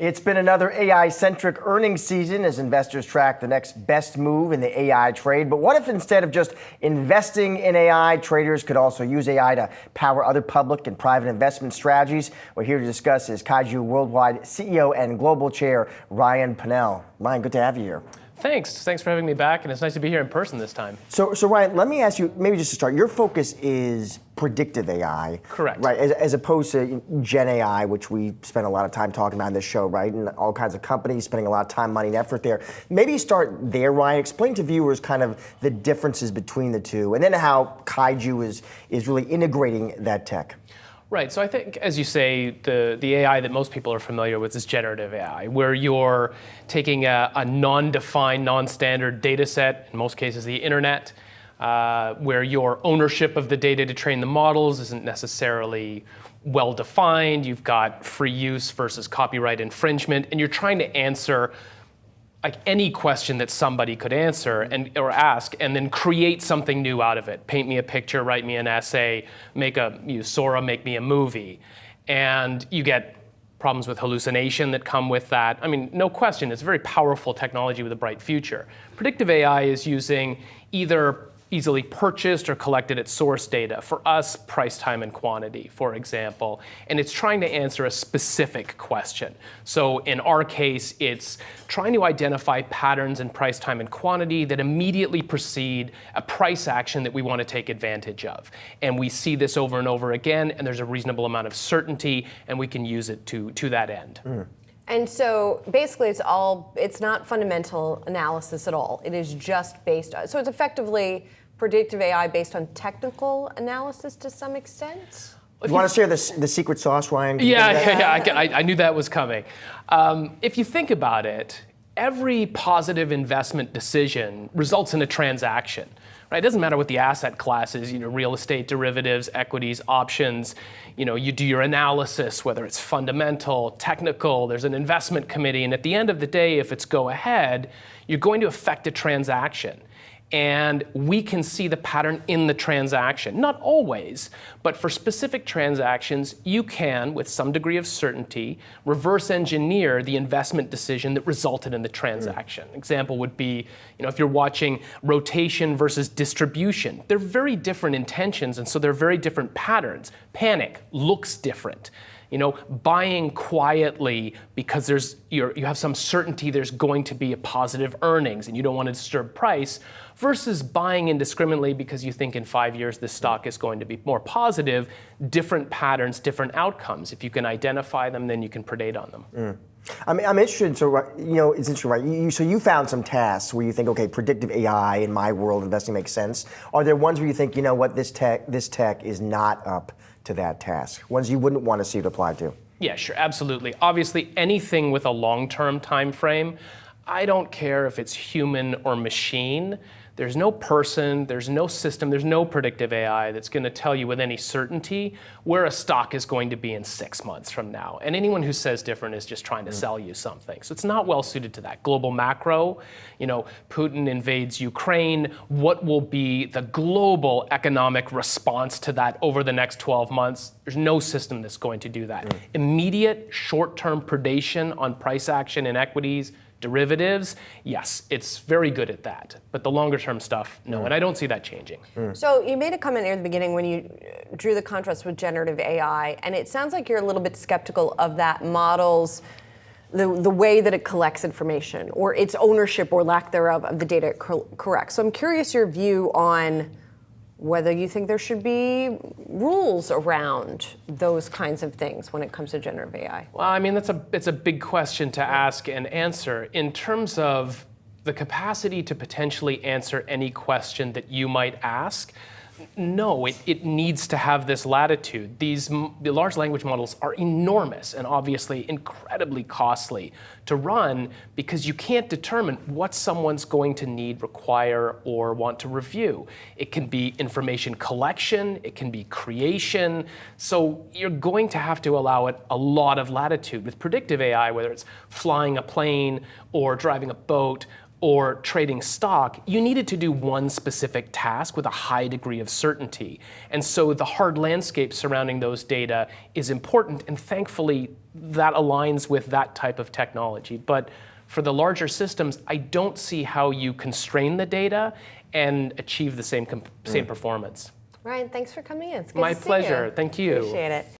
It's been another AI centric earnings season as investors track the next best move in the AI trade. But what if instead of just investing in AI, traders could also use AI to power other public and private investment strategies? We're here to discuss is Kaiju Worldwide CEO and Global Chair Ryan Pannell. Ryan, good to have you here. Thanks. Thanks for having me back, and it's nice to be here in person this time. So, so Ryan, let me ask you, maybe just to start, your focus is predictive AI. Correct. Right, as, as opposed to Gen AI, which we spend a lot of time talking about in this show, right? And all kinds of companies spending a lot of time, money, and effort there. Maybe start there, Ryan. Explain to viewers kind of the differences between the two, and then how Kaiju is, is really integrating that tech. Right. So I think, as you say, the, the AI that most people are familiar with is generative AI, where you're taking a, a non-defined, non-standard data set, in most cases the internet, uh, where your ownership of the data to train the models isn't necessarily well defined. You've got free use versus copyright infringement, and you're trying to answer like any question that somebody could answer and or ask and then create something new out of it. Paint me a picture write me an essay make a use sora make me a movie. And you get problems with hallucination that come with that. I mean no question it's a very powerful technology with a bright future. Predictive ai is using either easily purchased or collected at source data. For us, price, time, and quantity, for example. And it's trying to answer a specific question. So in our case, it's trying to identify patterns in price, time, and quantity that immediately precede a price action that we want to take advantage of. And we see this over and over again, and there's a reasonable amount of certainty, and we can use it to, to that end. Mm. And so basically it's all it's not fundamental analysis at all. It is just based on so it's effectively predictive AI based on technical analysis to some extent. If You want to share the, the secret sauce, Ryan? Yeah, yeah, yeah, I, I, knew that was coming. Um, if you think about it, every positive investment decision results in a transaction. Right? It doesn't matter what the asset class is, you know, real estate, derivatives, equities, options. You know, you do your analysis, whether it's fundamental, technical, there's an investment committee, and at the end of the day, if it's go ahead, you're going to affect a transaction and we can see the pattern in the transaction. Not always, but for specific transactions, you can, with some degree of certainty, reverse engineer the investment decision that resulted in the transaction. Mm. Example would be, you know, if you're watching rotation versus distribution, they're very different intentions, and so they're very different patterns. Panic looks different you know, buying quietly because there's you have some certainty there's going to be a positive earnings and you don't want to disturb price versus buying indiscriminately because you think in five years this stock is going to be more positive, different patterns, different outcomes. If you can identify them, then you can predate on them. Mm. I'm, I'm interested, so, you know, it's interesting, right? You, so you found some tasks where you think, okay, predictive AI in my world, investing makes sense. Are there ones where you think, you know what, this tech, this tech is not up to that task? Ones you wouldn't want to see it applied to? Yeah, sure, absolutely. Obviously, anything with a long-term time frame, I don't care if it's human or machine. There's no person, there's no system, there's no predictive AI that's going to tell you with any certainty where a stock is going to be in six months from now. And anyone who says different is just trying to mm. sell you something. So it's not well suited to that. Global macro, you know, Putin invades Ukraine. What will be the global economic response to that over the next 12 months? There's no system that's going to do that. Mm. Immediate short term predation on price action in equities derivatives, yes, it's very good at that. But the longer term stuff, no. Mm. And I don't see that changing. Mm. So you made a comment near the beginning when you drew the contrast with generative AI, and it sounds like you're a little bit skeptical of that model's. The, the way that it collects information or its ownership or lack thereof of the data it corrects. So I'm curious your view on whether you think there should be rules around those kinds of things when it comes to generative AI. Well, I mean, that's a, it's a big question to ask and answer. In terms of the capacity to potentially answer any question that you might ask, no, it, it needs to have this latitude. These the large language models are enormous and obviously incredibly costly to run because you can't determine what someone's going to need, require, or want to review. It can be information collection, it can be creation. So you're going to have to allow it a lot of latitude. With predictive AI, whether it's flying a plane or driving a boat or trading stock, you needed to do one specific task with a high degree of certainty. And so the hard landscape surrounding those data is important, and thankfully, that aligns with that type of technology. But for the larger systems, I don't see how you constrain the data and achieve the same, same mm. performance. Ryan, thanks for coming in. It's good My to see pleasure. you. Thank you. Appreciate it.